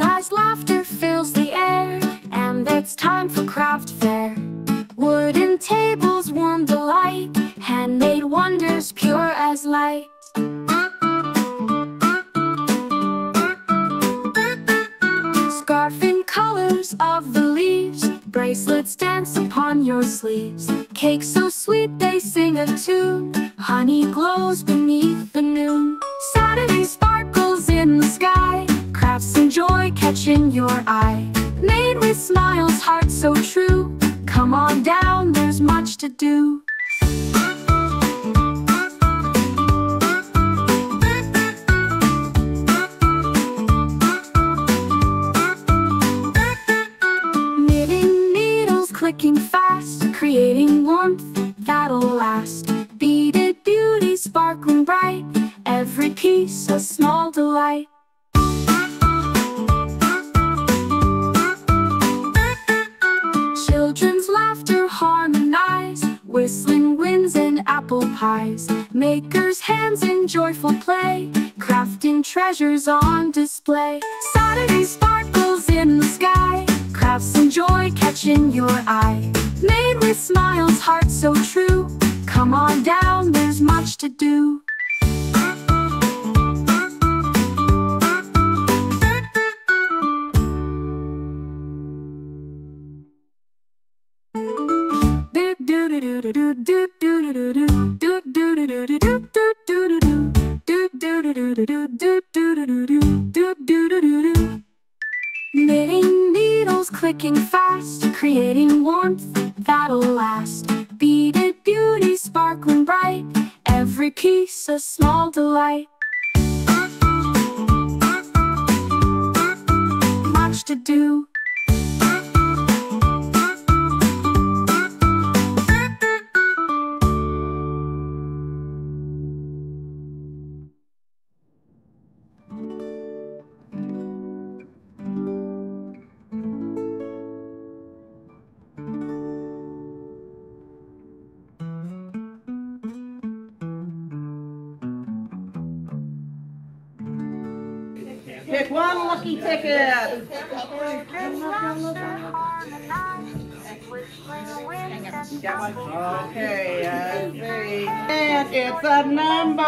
Children's laughter fills the air, and it's time for craft fair. Wooden tables warm delight, handmade wonders pure as light. Scarf in colors of the leaves, bracelets dance upon your sleeves. Cakes so sweet they sing a tune, honey glows beneath the noon. Saturday joy catching your eye. Made with smiles, heart so true. Come on down, there's much to do. Knitting needles clicking fast, creating warmth that'll last. Beaded beauty sparkling bright, every piece a small delight. Whistling winds and apple pies. Makers' hands in joyful play, crafting treasures on display. Saturday sparkles in the sky, crafts and joy catching your eye. Made with smiles, heart so true. Come on down, there's much to do. Knitting needles clicking fast, creating warmth that'll last. Beaded beauty sparkling bright, every piece a small delight. Much to do. Pick one lucky ticket. Okay, uh, see. And it's a number.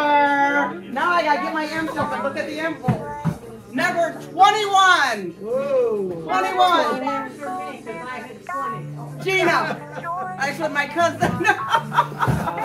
Now I gotta get my envelope and look at the envelope. Number 21. 21. Gina. Actually, my cousin.